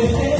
Yeah.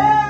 Yeah.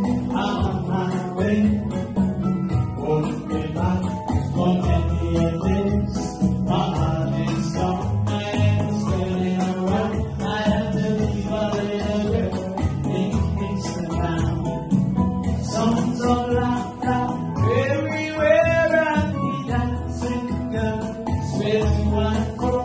aku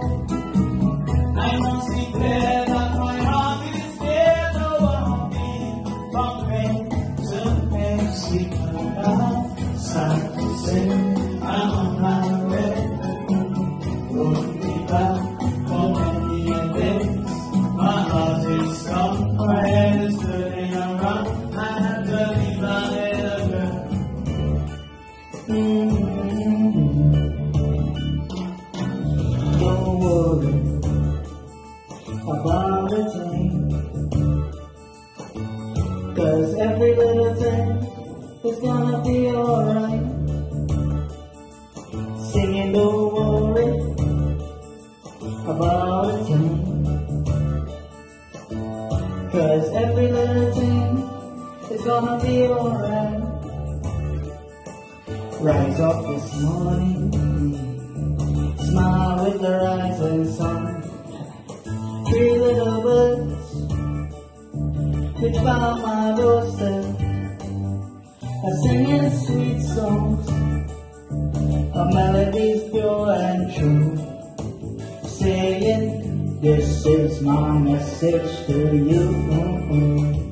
It's gonna be alright. Singing, don't worry about a thing. Cause every little thing is gonna be alright. Rise up this morning, smile with the rising sun. Three little birds found my doorstep are singing sweet songs of melodies pure and true, saying, This is my message to you.